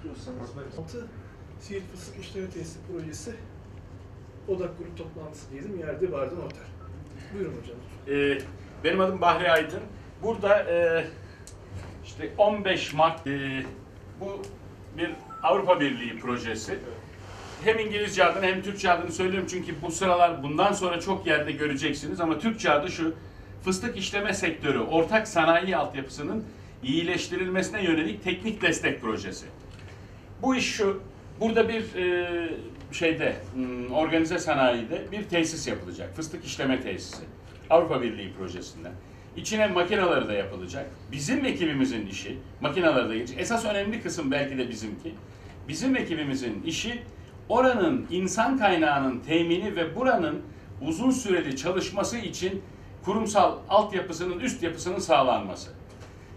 istiyorsanız. Altı Siirt Fıstık İşleme Tesisi Projesi Odak Grup toplantısı diyelim yerde vardı noter. Buyurun hocam. Ee, benim adım Bahri Aydın. Burada e, işte 15 Mart e, bu bir Avrupa Birliği projesi. Hem İngilizce adını hem Türkçe adını söylüyorum çünkü bu sıralar bundan sonra çok yerde göreceksiniz ama Türkçe adı şu fıstık işleme sektörü ortak sanayi altyapısının iyileştirilmesine yönelik teknik destek projesi. Bu iş şu, burada bir e, şeyde, hmm, organize sanayide bir tesis yapılacak. Fıstık işleme tesisi. Avrupa Birliği projesinden. İçine makineleri de yapılacak. Bizim ekibimizin işi, makineleri de gelecek. Esas önemli kısım belki de bizimki. Bizim ekibimizin işi oranın insan kaynağının temini ve buranın uzun süreli çalışması için kurumsal altyapısının, üst yapısının sağlanması.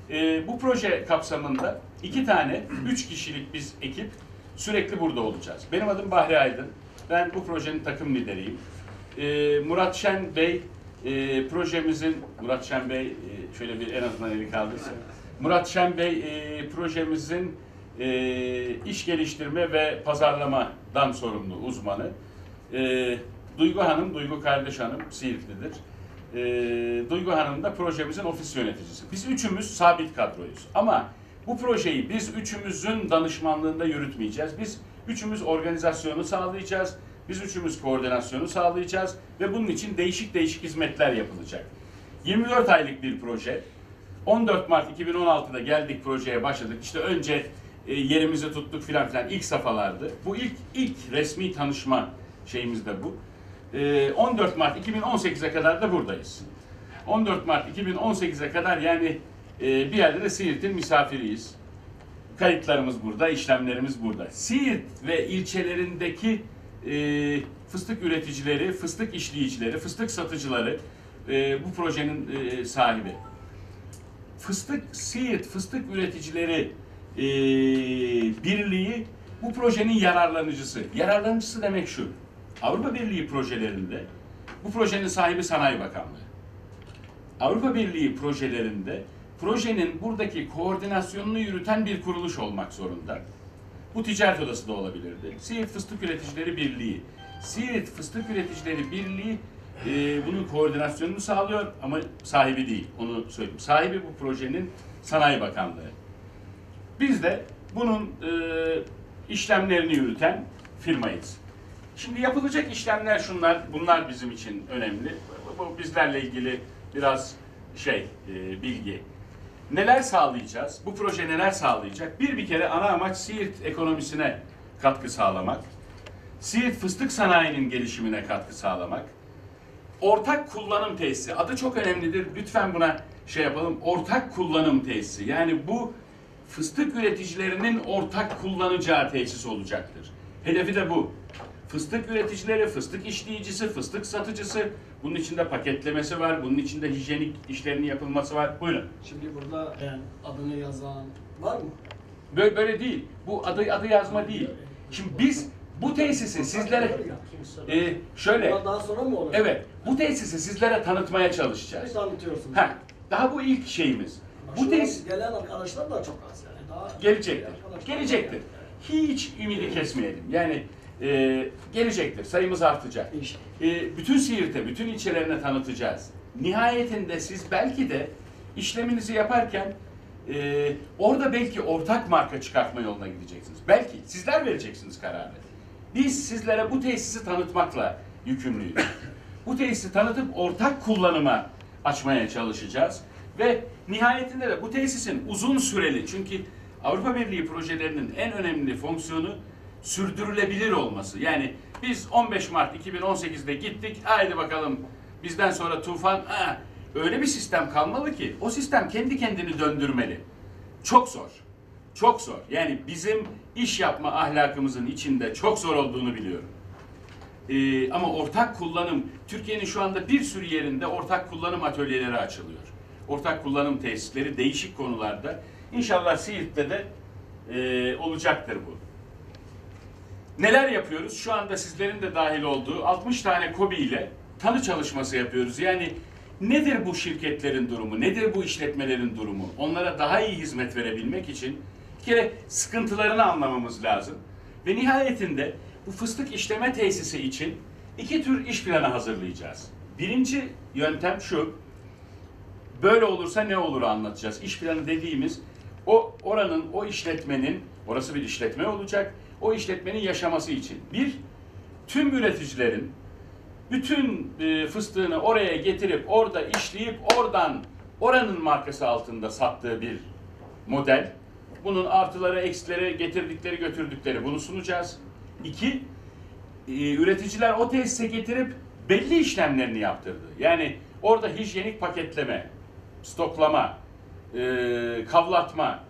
Ee, bu proje kapsamında iki tane, üç kişilik biz ekip sürekli burada olacağız. Benim adım Bahri Aydın. Ben bu projenin takım lideriyim. Ee, Murat Şen Bey e, projemizin, Murat Şen Bey e, şöyle bir en azından eli kaldırsın. Murat Şen Bey e, projemizin e, iş geliştirme ve pazarlamadan sorumlu uzmanı. E, Duygu Hanım, Duygu Kardeş Hanım Siirtlidir. E, Duygu Hanım da projemizin ofis yöneticisi. Biz üçümüz sabit kadroyuz. Ama bu projeyi biz üçümüzün danışmanlığında yürütmeyeceğiz. Biz üçümüz organizasyonu sağlayacağız. Biz üçümüz koordinasyonu sağlayacağız ve bunun için değişik değişik hizmetler yapılacak. 24 aylık bir proje. 14 Mart 2016'da geldik projeye başladık. İşte önce e, yerimizi tuttuk filan filan ilk safhalardı. Bu ilk ilk resmi tanışma şeyimiz de bu. E, 14 Mart 2018'e kadar da buradayız. 14 Mart 2018'e kadar yani e, bir yerde de Siirt'in misafiriyiz. Kayıtlarımız burada, işlemlerimiz burada. Siirt ve ilçelerindeki e, fıstık üreticileri, fıstık işleyicileri, fıstık satıcıları e, bu projenin e, sahibi. Fıstık Siirt Fıstık Üreticileri Birliği bu projenin yararlanıcısı. Yararlanıcısı demek şu. Avrupa Birliği projelerinde bu projenin sahibi Sanayi Bakanlığı. Avrupa Birliği projelerinde projenin buradaki koordinasyonunu yürüten bir kuruluş olmak zorunda. Bu ticaret odası da olabilirdi. Siirt Fıstık Üreticileri Birliği. Siirt Fıstık Üreticileri Birliği e, bunun koordinasyonunu sağlıyor ama sahibi değil. Onu söyleyeyim. Sahibi bu projenin Sanayi Bakanlığı. Biz de bunun e, işlemlerini yürüten firmayız. Şimdi yapılacak işlemler şunlar, bunlar bizim için önemli. Bu bizlerle ilgili biraz şey, e, bilgi. Neler sağlayacağız? Bu proje neler sağlayacak? Bir bir kere ana amaç Siirt ekonomisine katkı sağlamak. Siirt fıstık sanayinin gelişimine katkı sağlamak. Ortak kullanım tesisi. Adı çok önemlidir. Lütfen buna şey yapalım. Ortak kullanım tesisi. Yani bu fıstık üreticilerinin ortak kullanacağı tesis olacaktır. Hedefi de bu. Fıstık üreticileri, fıstık işleyicisi, fıstık satıcısı. Bunun içinde paketlemesi var, bunun içinde hijyenik işlerinin yapılması var. Buyurun. Şimdi burada yani adını yazan var mı? Böyle, böyle değil. Bu adı adı yazma değil. Şimdi biz bu tesisi sizlere e, şöyle daha sonra mı olacak? evet bu tesisi sizlere tanıtmaya çalışacağız. tanıtıyorsunuz. Ha, daha bu ilk şeyimiz. Bu tesis Gelen arkadaşlar da çok az yani. Daha gelecektir. Gelecektir. Hiç ümidi kesmeyelim. Yani e, gelecektir. Sayımız artacak. İnşallah. E, bütün Siirt'e, bütün ilçelerine tanıtacağız. Nihayetinde siz belki de işleminizi yaparken e, orada belki ortak marka çıkartma yoluna gideceksiniz. Belki sizler vereceksiniz kararı. Biz sizlere bu tesisi tanıtmakla yükümlüyüz. Bu tesisi tanıtıp ortak kullanıma açmaya çalışacağız. Ve nihayetinde de bu tesisin uzun süreli çünkü Avrupa Birliği projelerinin en önemli fonksiyonu sürdürülebilir olması. Yani biz 15 Mart 2018'de gittik. Haydi bakalım bizden sonra tufan. Ha, öyle bir sistem kalmalı ki o sistem kendi kendini döndürmeli. Çok zor. Çok zor. Yani bizim iş yapma ahlakımızın içinde çok zor olduğunu biliyorum. Ee, ama ortak kullanım, Türkiye'nin şu anda bir sürü yerinde ortak kullanım atölyeleri açılıyor. Ortak kullanım tesisleri değişik konularda. İnşallah Siirt'te de e, olacaktır bu. Neler yapıyoruz? Şu anda sizlerin de dahil olduğu 60 tane KOBİ ile tanı çalışması yapıyoruz. Yani nedir bu şirketlerin durumu, nedir bu işletmelerin durumu? Onlara daha iyi hizmet verebilmek için Bir kere sıkıntılarını anlamamız lazım. Ve nihayetinde bu fıstık işleme tesisi için iki tür iş planı hazırlayacağız. Birinci yöntem şu. Böyle olursa ne olur anlatacağız. İş planı dediğimiz o oranın, o işletmenin, orası bir işletme olacak. O işletmenin yaşaması için. Bir, tüm üreticilerin bütün e, fıstığını oraya getirip orada işleyip oradan oranın markası altında sattığı bir model. Bunun artıları, eksileri, getirdikleri, götürdükleri bunu sunacağız. İki, e, üreticiler o tesise getirip belli işlemlerini yaptırdı. Yani orada hijyenik paketleme, stoklama, e, kavlatma,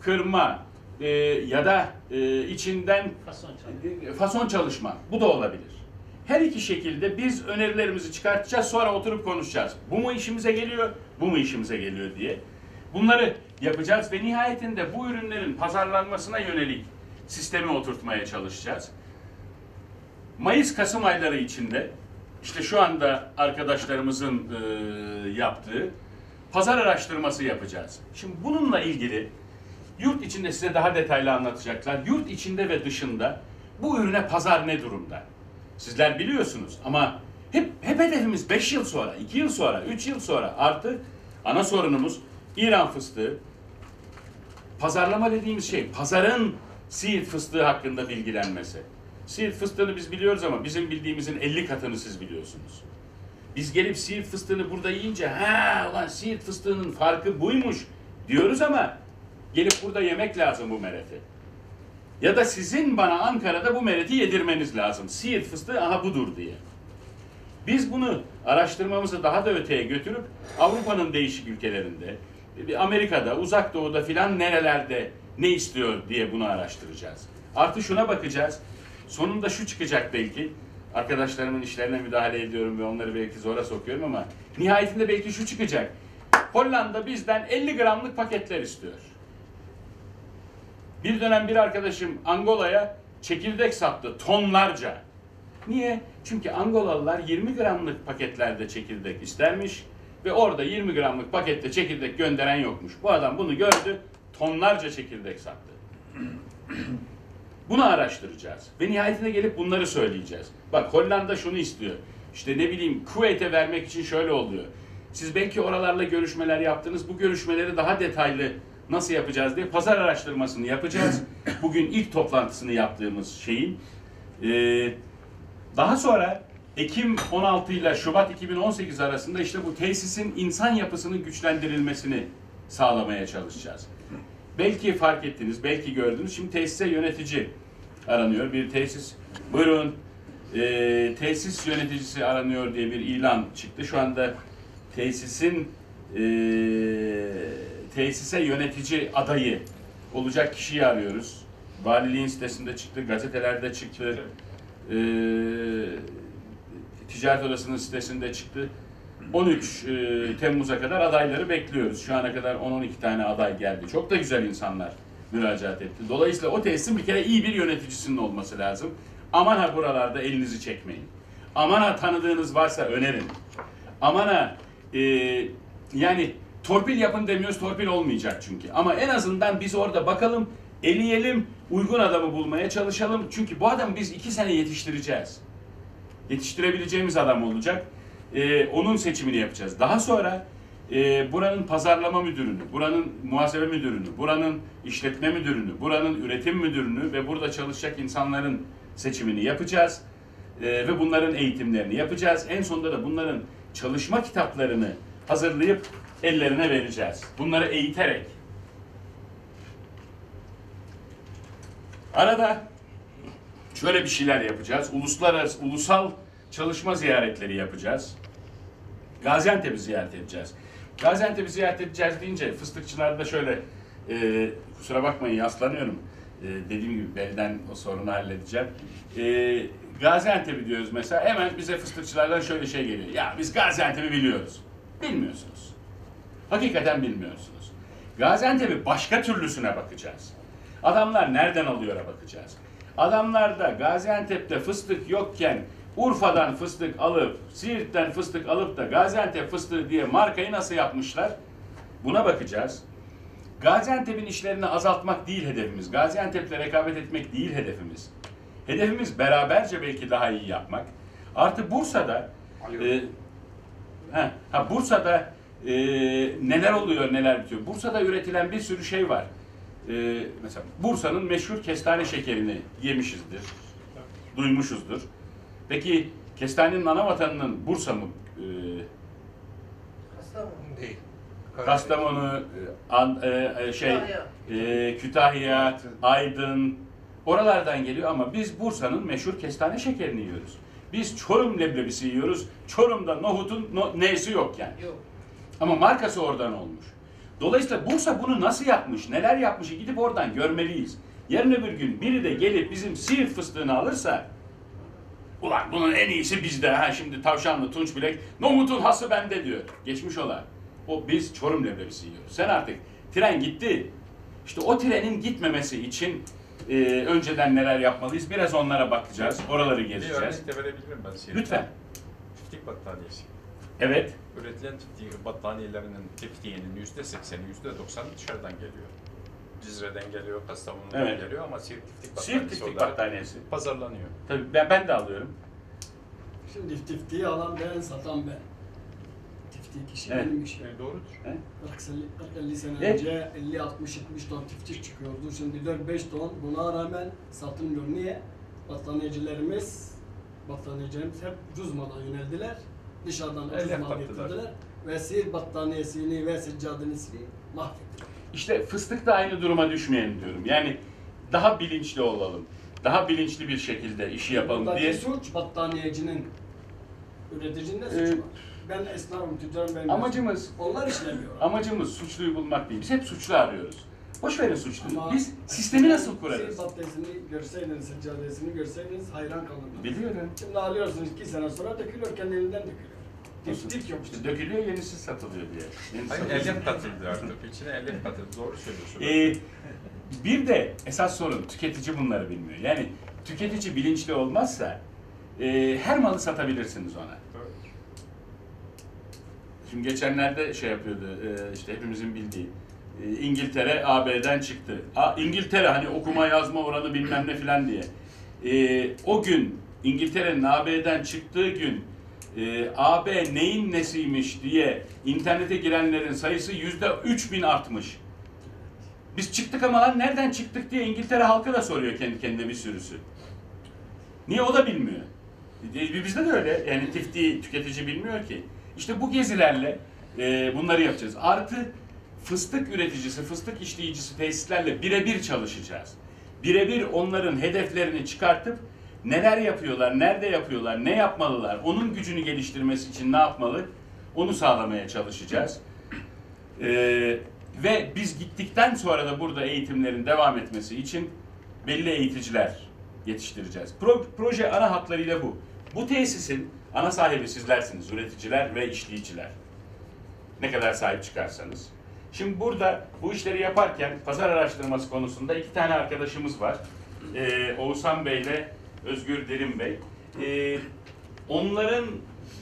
kırma e, ya da e, içinden Fason çalıyor. e, fason çalışma. Bu da olabilir. Her iki şekilde biz önerilerimizi çıkartacağız sonra oturup konuşacağız. Bu mu işimize geliyor, bu mu işimize geliyor diye. Bunları yapacağız ve nihayetinde bu ürünlerin pazarlanmasına yönelik sistemi oturtmaya çalışacağız. Mayıs-Kasım ayları içinde işte şu anda arkadaşlarımızın e, yaptığı pazar araştırması yapacağız. Şimdi bununla ilgili yurt içinde size daha detaylı anlatacaklar. Yurt içinde ve dışında bu ürüne pazar ne durumda? Sizler biliyorsunuz ama hep, hep hedefimiz 5 yıl sonra, 2 yıl sonra, 3 yıl sonra artı ana sorunumuz İran fıstığı. Pazarlama dediğimiz şey pazarın Siirt fıstığı hakkında bilgilenmesi. Siirt fıstığını biz biliyoruz ama bizim bildiğimizin 50 katını siz biliyorsunuz. Biz gelip Siirt fıstığını burada yiyince ha ulan Siirt fıstığının farkı buymuş diyoruz ama gelip burada yemek lazım bu mereti. Ya da sizin bana Ankara'da bu mereti yedirmeniz lazım. Siirt fıstığı aha budur diye. Biz bunu araştırmamızı daha da öteye götürüp Avrupa'nın değişik ülkelerinde, Amerika'da, Uzak Doğu'da filan nerelerde ne istiyor diye bunu araştıracağız. Artı şuna bakacağız. Sonunda şu çıkacak belki. Arkadaşlarımın işlerine müdahale ediyorum ve onları belki zora sokuyorum ama nihayetinde belki şu çıkacak. Hollanda bizden 50 gramlık paketler istiyor. Bir dönem bir arkadaşım Angola'ya çekirdek sattı tonlarca. Niye? Çünkü Angolalılar 20 gramlık paketlerde çekirdek istermiş ve orada 20 gramlık pakette çekirdek gönderen yokmuş. Bu adam bunu gördü, tonlarca çekirdek sattı. Bunu araştıracağız ve nihayetinde gelip bunları söyleyeceğiz. Bak Hollanda şunu istiyor. İşte ne bileyim Kuveyt'e vermek için şöyle oluyor. Siz belki oralarla görüşmeler yaptınız. Bu görüşmeleri daha detaylı nasıl yapacağız diye pazar araştırmasını yapacağız. Bugün ilk toplantısını yaptığımız şeyin. Ee, daha sonra Ekim 16 ile Şubat 2018 arasında işte bu tesisin insan yapısının güçlendirilmesini sağlamaya çalışacağız. Belki fark ettiniz, belki gördünüz. Şimdi tesise yönetici aranıyor. Bir tesis, buyurun e, tesis yöneticisi aranıyor diye bir ilan çıktı. Şu anda tesisin e, tesise yönetici adayı olacak kişiyi arıyoruz. Valiliğin sitesinde çıktı, gazetelerde çıktı. E, Ticaret Odası'nın sitesinde çıktı. 13 e, Temmuz'a kadar adayları bekliyoruz. Şu ana kadar 10-12 tane aday geldi. Çok da güzel insanlar müracaat etti. Dolayısıyla o tesisin bir kere iyi bir yöneticisinin olması lazım. Aman ha buralarda elinizi çekmeyin. Aman ha tanıdığınız varsa önerin. Aman ha e, yani torpil yapın demiyoruz torpil olmayacak çünkü. Ama en azından biz orada bakalım, eleyelim, uygun adamı bulmaya çalışalım. Çünkü bu adamı biz iki sene yetiştireceğiz. Yetiştirebileceğimiz adam olacak. Ee, onun seçimini yapacağız. Daha sonra e, buranın pazarlama müdürünü, buranın muhasebe müdürünü, buranın işletme müdürünü, buranın üretim müdürünü ve burada çalışacak insanların seçimini yapacağız. Ee, ve bunların eğitimlerini yapacağız. En sonunda da bunların çalışma kitaplarını hazırlayıp ellerine vereceğiz. Bunları eğiterek. Arada şöyle bir şeyler yapacağız. Uluslararası, ulusal çalışma ziyaretleri yapacağız. Gaziantep'i ziyaret edeceğiz. Gaziantep'i ziyaret edeceğiz deyince fıstıkçılarda şöyle e, kusura bakmayın yaslanıyorum. E, dediğim gibi belden o sorunu halledeceğim. E, Gaziantep'i diyoruz mesela hemen bize fıstıkçılardan şöyle şey geliyor. Ya biz Gaziantep'i biliyoruz. Bilmiyorsunuz. Hakikaten bilmiyorsunuz. Gaziantep'i başka türlüsüne bakacağız. Adamlar nereden alıyor'a bakacağız. Adamlar da Gaziantep'te fıstık yokken Urfa'dan fıstık alıp, Siirt'ten fıstık alıp da Gaziantep fıstığı diye markayı nasıl yapmışlar? Buna bakacağız. Gaziantep'in işlerini azaltmak değil hedefimiz. Gaziantep'le rekabet etmek değil hedefimiz. Hedefimiz beraberce belki daha iyi yapmak. Artı Bursa'da e, ha, ha, Bursa'da e, neler oluyor neler bitiyor. Bursa'da üretilen bir sürü şey var. E, mesela Bursa'nın meşhur kestane şekerini yemişizdir. Duymuşuzdur. Peki kestanenin ana vatanının Bursa mı? E, Değil. Kastamonu, e, An- e, e, şey, e, Kütahya, Aydın, oralardan geliyor ama biz Bursa'nın meşhur kestane şekerini yiyoruz. Biz Çorum leblebisi yiyoruz. Çorum'da nohutun no, neysi yok yani. Yok. Ama markası oradan olmuş. Dolayısıyla Bursa bunu nasıl yapmış, neler yapmış gidip oradan görmeliyiz. Yarın öbür gün biri de gelip bizim Siirt fıstığını alırsa ulan bunun en iyisi bizde ha şimdi tavşanlı tunç bilek nohutun hası bende diyor. Geçmiş ola. O biz Çorum leblebisi yiyoruz. Sen artık tren gitti. İşte o trenin gitmemesi için e, önceden neler yapmalıyız biraz onlara bakacağız. Oraları Bir gezeceğiz. örnek de verebilirim ben size. Lütfen. Tiftik battaniyesi. Evet. Üretilen tiftik battaniyelerinin tiftiğinin yüzde sekseni, yüzde doksanı dışarıdan geliyor. Cizre'den geliyor, Kastamonu'dan Evet. geliyor ama Siirt tiftik battaniyesi Siirt tiftik olarak battaniyesi. pazarlanıyor. Tabii ben, ben de alıyorum. Şimdi tiftiği alan ben, satan ben. Tiftik işi Evet. E, doğrudur. 40-50 sene Evet. önce 50-60-70 ton tiftik çıkıyordu. Şimdi 4-5 ton. Buna rağmen satılmıyor. Niye? Battaniyecilerimiz, battaniyecilerimiz hep ucuz mala yöneldiler. Dışarıdan ucuz Elle mal getirdiler. Ve sihir battaniyesini ve seccadenisini mahvettiler. İşte fıstık da aynı duruma düşmeyelim diyorum. Yani daha bilinçli olalım. Daha bilinçli bir şekilde işi yapalım Buradaki diye. suç battaniyecinin, üreticinin de Ee, suçu var. Ben esnafım, tüccarım, ben Amacımız Onlar işlemiyor. amacımız suçluyu bulmak değil. Biz hep suçlu arıyoruz. Boş verin suçluyu. Ama Biz sistemi nasıl kurarız? Sihir battaniyesini görseydiniz, seccadesini görseydiniz hayran kalırdınız. Biliyorum. Şimdi alıyorsunuz iki sene sonra dökülüyor, kendi elinden dökülüyor. Tiftik yok. İşte dökülüyor yenisi satılıyor diye. Yenisi Hayır, satılıyor. elyaf katıldı artık. İçine elyaf katıldı. Doğru söylüyorsun. Ee, bir de esas sorun tüketici bunları bilmiyor. Yani tüketici bilinçli olmazsa e, her malı satabilirsiniz ona. Şimdi geçenlerde şey yapıyordu e, işte hepimizin bildiği e, İngiltere AB'den çıktı. İngiltere hani okuma yazma oranı bilmem ne filan diye. E, o gün İngiltere'nin AB'den çıktığı gün AB neyin nesiymiş diye internete girenlerin sayısı yüzde 3000 artmış. Biz çıktık ama lan nereden çıktık diye İngiltere halkı da soruyor kendi kendine bir sürüsü. Niye o da bilmiyor. Bizde de öyle. Yani tifti tüketici bilmiyor ki. İşte bu gezilerle e, bunları yapacağız. Artı fıstık üreticisi, fıstık işleyicisi tesislerle birebir çalışacağız. Birebir onların hedeflerini çıkartıp neler yapıyorlar, nerede yapıyorlar, ne yapmalılar, onun gücünü geliştirmesi için ne yapmalı, onu sağlamaya çalışacağız. Ee, ve biz gittikten sonra da burada eğitimlerin devam etmesi için belli eğiticiler yetiştireceğiz. Pro- proje ana hatlarıyla bu. Bu tesisin ana sahibi sizlersiniz, üreticiler ve işleyiciler. Ne kadar sahip çıkarsanız. Şimdi burada bu işleri yaparken pazar araştırması konusunda iki tane arkadaşımız var. Ee, Oğuzhan Bey ile Özgür Derin Bey. Ee, onların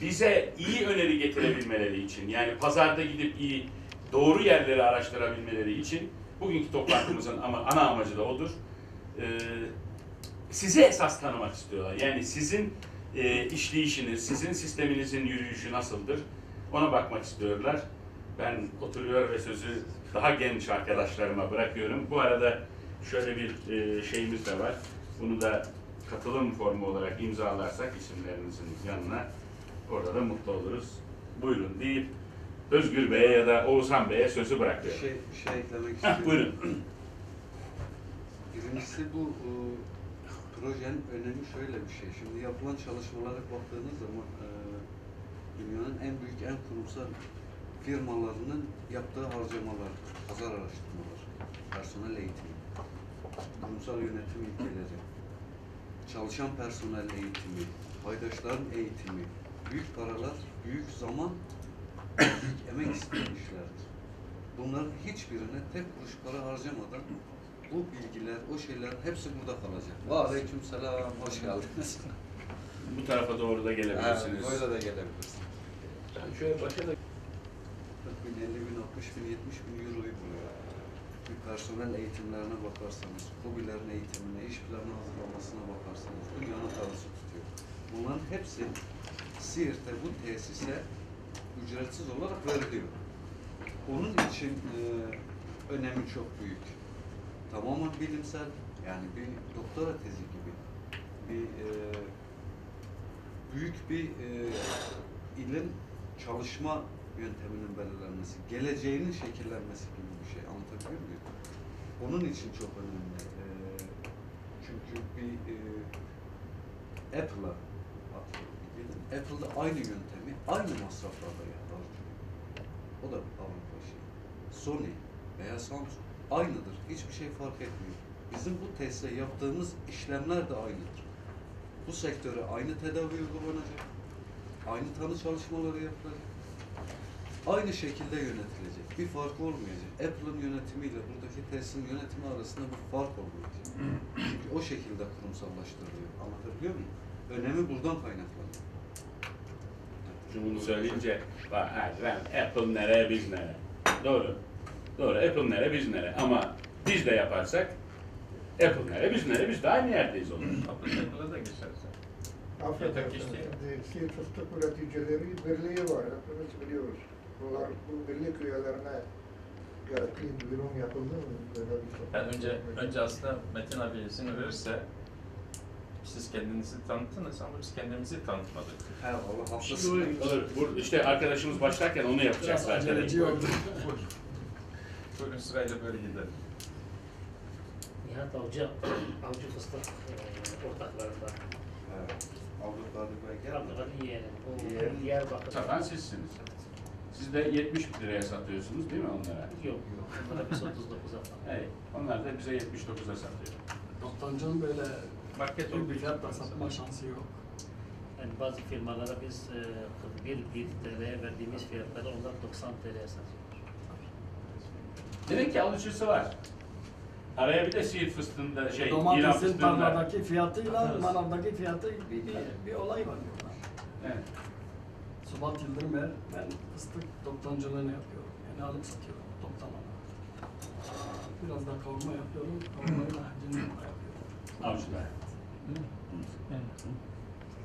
bize iyi öneri getirebilmeleri için yani pazarda gidip iyi doğru yerleri araştırabilmeleri için bugünkü toplantımızın ama ana amacı da odur. Ee, sizi esas tanımak istiyorlar. Yani sizin e, işleyişiniz, sizin sisteminizin yürüyüşü nasıldır? Ona bakmak istiyorlar. Ben oturuyor ve sözü daha genç arkadaşlarıma bırakıyorum. Bu arada şöyle bir e, şeyimiz de var. Bunu da katılım formu olarak imzalarsak isimlerinizin yanına orada da mutlu oluruz. Buyurun deyip Özgür Bey'e ya da Oğuzhan Bey'e sözü bırakıyorum. şey, bir şey eklemek Heh, istiyorum. buyurun. Birincisi bu e, projenin önemi şöyle bir şey. Şimdi yapılan çalışmalara baktığınız zaman e, dünyanın en büyük, en kurumsal firmalarının yaptığı harcamalar, pazar araştırmaları, personel eğitimi, kurumsal yönetim ilkeleri, çalışan personel eğitimi, paydaşların eğitimi, büyük paralar, büyük zaman, büyük emek isteyen işlerdir. Bunların hiçbirine tek kuruş para harcamadan bu bilgiler, o şeyler hepsi burada kalacak. Ve aleyküm selam, hoş geldiniz. Bu tarafa doğru da gelebilirsiniz. Evet, böyle de gelebilirsin. Ben şöyle başa da 40 bin, 50 bin, 60 bin, 70 bin euroyu buluyor. bir personel eğitimlerine bakarsanız, hobilerin eğitimine, iş planı hazırlamasına bakarsanız dünyanın tarısı tutuyor. Bunların hepsi Siirt'te bu tesise ücretsiz olarak veriliyor. Onun için e, önemi çok büyük. Tamamen bilimsel, yani bir doktora tezi gibi bir e, büyük bir e, ilin çalışma yönteminin belirlenmesi, geleceğinin şekillenmesi gibi bir şey. Anlatabiliyor muyum? Onun için çok önemli. E, çünkü bir e, Apple'a. Apple'da aynı yöntemi, aynı masraflarla yapar. O da Avrupa şeyi. Sony veya Samsung aynıdır. Hiçbir şey fark etmiyor. Bizim bu testte yaptığımız işlemler de aynıdır. Bu sektöre aynı tedavi uygulanacak. Aynı tanı çalışmaları yapılacak. Aynı şekilde yönetilecek. Bir fark olmayacak. Apple'ın yönetimiyle buradaki testin yönetimi arasında bir fark olmayacak. Çünkü o şekilde kurumsallaştırılıyor. Anlatabiliyor muyum? Önemi buradan kaynaklanıyor. Şimdi bunu söyleyince ben Apple nereye biz nereye. Doğru. Doğru Apple nereye biz nereye. Ama biz de yaparsak Apple nereye biz nereye biz de aynı yerdeyiz olur. Abdülkadir'e de geçerse. Affedersiniz, işte. şimdi Siirt Fıstık Üreticileri Birliği var, hepimiz biliyoruz. Bunlar, bu birlik üyelerine gerekli indirim yapıldı mı? Böyle bir şey. Yani önce, önce aslında Metin abi izin verirse siz kendinizi tanıttınız ama biz kendimizi tanıtmadık. He valla Şimdi haklısın. olur, işte arkadaşımız başlarken onu yapacak Biraz zaten. Buyurun. Sırayla böyle gidelim. Nihat Avcı, Avcı Fıstık e, ortaklarından. Evet. Bey geldi. Abdülkadir Yeğenim. O Yeğenim. Diyarbakır. Satan sizsiniz. Siz de 70 liraya satıyorsunuz değil mi onlara? Yok yok. Onlara biz 39'a falan. Evet. Onlar da bize 79'a satıyor. Doktorcunun böyle Market bir fiyatla satma şansı yok. Yani bazı firmalara biz e, 41 1 TL'ye verdiğimiz fiyatları onlar 90 TL'ye satıyorlar. Demek ki alıcısı var. Araya bir de Siirt fıstığında şey, İran Domatesin fıstığında. tarladaki fiyatıyla manavdaki fiyatı bir, bir, bir olay var diyorlar. Evet. Subat Yıldırım er, ben fıstık toptancılığını yapıyorum. Yani alıp satıyorum toptan Biraz da kavurma yapıyorum. Kavurmayı da yapıyorum. Avcılar.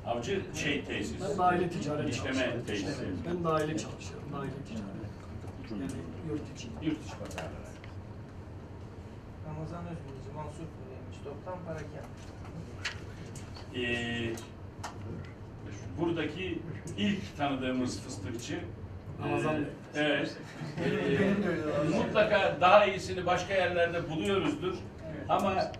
Avcı şey tesis. Ben dahili ticaret İşleme çalışıyorum. tesisi. Ben dahili çalışıyorum. Dahili ticaret. Yani yurt içi. Yurt dışı pazarları. Ramazan Özgürüzü Mansur Bey'miş. Toptan para. Ee, buradaki ilk tanıdığımız fıstıkçı Ramazan ee, Bey. Evet. Ee, mutlaka daha iyisini başka yerlerde buluyoruzdur. Ama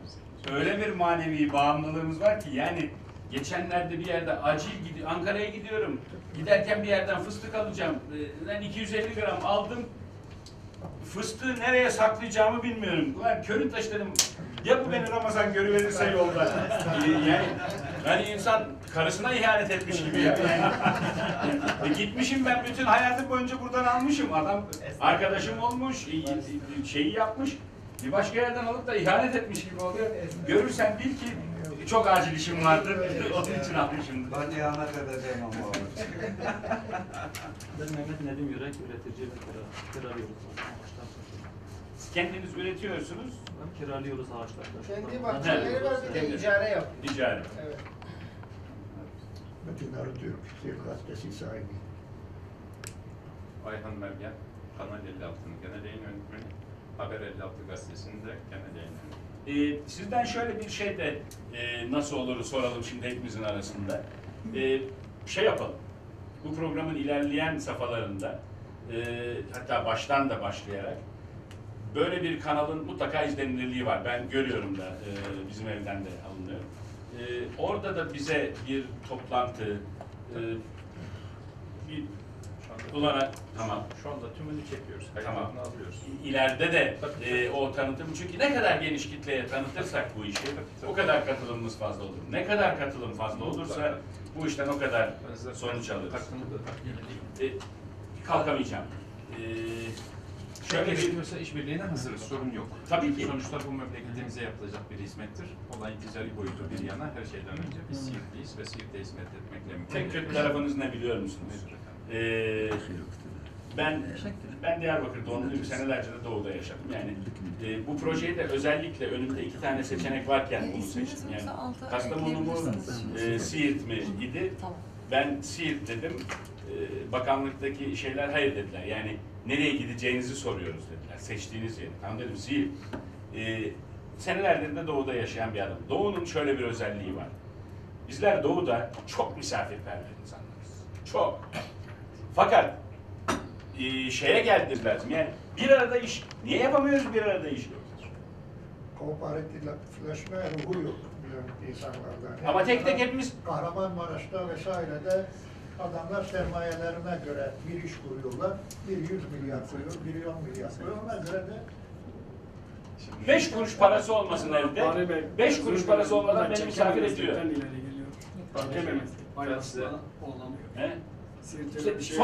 öyle bir manevi bağımlılığımız var ki yani geçenlerde bir yerde acil gidiyor Ankara'ya gidiyorum. Giderken bir yerden fıstık alacağım. Ee, Ben 250 gram aldım. Fıstığı nereye saklayacağımı bilmiyorum. Ulan körün taş dedim. Ya bu beni Ramazan görüverirse yolda. Ee, yani, yani insan karısına ihanet etmiş gibi ya. Yani, e, gitmişim ben bütün hayatım boyunca buradan almışım. Adam arkadaşım olmuş, şeyi yapmış. Bir başka yerden alıp da ihanet etmiş gibi oluyor. Görürsen bil ki çok acil işim vardı. Onun için almışım. Ben ihanet edeceğim ama abi. Ben Mehmet Nedim Yürek üretici ve kira, kiralıyoruz ağaçlar. Siz kendiniz üretiyorsunuz. Ben kiralıyoruz ağaçlar. Kendi bahçeleri var bir de icare yapıyor. Ticari. Evet. Metin Arıtürk, Siirt Gazetesi sahibi. Ayhan Mergen, Kanal 56'nın genel yayın yönetmeni. Haber 56 gazetesinin de genel yayın yönetmeni. Ee, sizden şöyle bir şey de e, nasıl olur soralım şimdi hepimizin arasında. Ee, şey yapalım. Bu programın ilerleyen safhalarında e, hatta baştan da başlayarak böyle bir kanalın mutlaka izlenirliği var. Ben görüyorum da e, bizim evden de alınıyor. E, orada da bize bir toplantı, e, Kullanan tamam. şu anda tümünü çekiyoruz, Tamam. kayıtlarını alıyoruz. İleride de e, o tanıtım çünkü ne kadar geniş kitleye tanıtırsak bu işi o kadar katılımımız fazla olur. Ne kadar katılım fazla olursa bu işten o kadar sonuç alırız. E, kalkamayacağım. E, şöyle bir Gerekiyorsa işbirliğine hazırız, sorun yok. Tabii ki. Sonuçta bu memleketimize yapılacak bir hizmettir. Olayın ticari boyutu bir yana her şeyden önce biz Siirtliyiz ve Siirt'te hizmet etmekle tek mükelleriz. kötü tarafınız ne biliyor musunuz? Nedir efendim? E, Ben ben Diyarbakır doğumluyum. Senelerce de doğuda yaşadım. Yani e, bu projeyi de özellikle önümde iki tane seçenek varken bunu seçtim. Yani Kastamonu mu, e, Siirt mi idi? Ben Siirt dedim. E, bakanlıktaki şeyler hayır dediler. Yani nereye gideceğinizi soruyoruz dediler. Seçtiğiniz yeri. Tamam dedim Siirt. E, senelerdir de doğuda yaşayan bir adam. Doğu'nun şöyle bir özelliği var. Bizler doğuda çok misafirperver insanlarız. Çok. Fakat e, şeye geldi lazım. Yani bir arada iş. Niye yapamıyoruz bir arada iş? Kooperatifleşme ruhu yok bizim insanlarda. Ama tek tek hepimiz Kahramanmaraş'ta vesairede adamlar sermayelerine göre bir iş kuruyorlar. Bir 100 milyar koyuyor, biri 10 milyar koyuyor. Ona göre de beş kuruş parası olmasın evde. Bey, Beş kuruş parası olmadan beni misafir ediyor. çekememezlikten ileri geliyor. Çekememezlik. Da olamıyor. He? İşte bir şey son